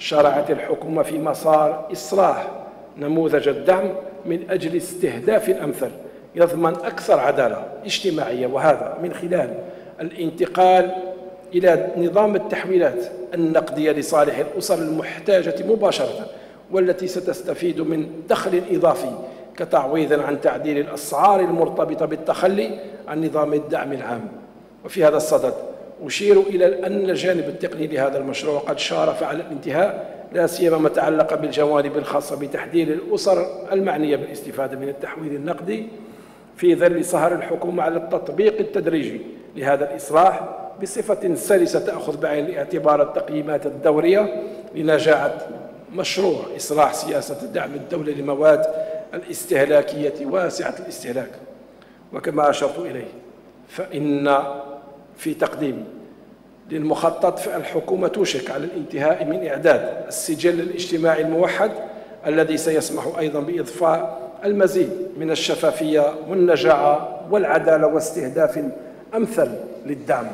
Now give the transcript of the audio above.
شرعت الحكومة في مسار إصلاح نموذج الدعم من أجل استهداف أمثل يضمن أكثر عدالة اجتماعية وهذا من خلال الانتقال إلى نظام التحويلات النقدية لصالح الأسر المحتاجة مباشرة والتي ستستفيد من دخل إضافي كتعويض عن تعديل الأسعار المرتبطة بالتخلي عن نظام الدعم العام. وفي هذا الصدد أشير إلى أن الجانب التقني لهذا المشروع قد شارف على الانتهاء لا سيما ما تعلق بالجوانب الخاصة بتحديد الأسر المعنية بالاستفادة من التحويل النقدي في ظل سهر الحكومة على التطبيق التدريجي لهذا الإصلاح بصفة سلسة تأخذ بعين الاعتبار التقييمات الدورية لنجاعة مشروع إصلاح سياسة دعم الدولة للمواد الاستهلاكية واسعة الاستهلاك. وكما أشرت إليه فإن في تقديم للمخطط فالحكومة توشك على الانتهاء من إعداد السجل الاجتماعي الموحد الذي سيسمح أيضا بإضفاء المزيد من الشفافية والنجاعة والعدالة واستهداف أمثل للدعم.